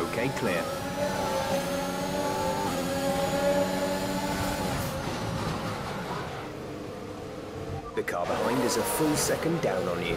Okay, clear. The car behind is a full second down on you.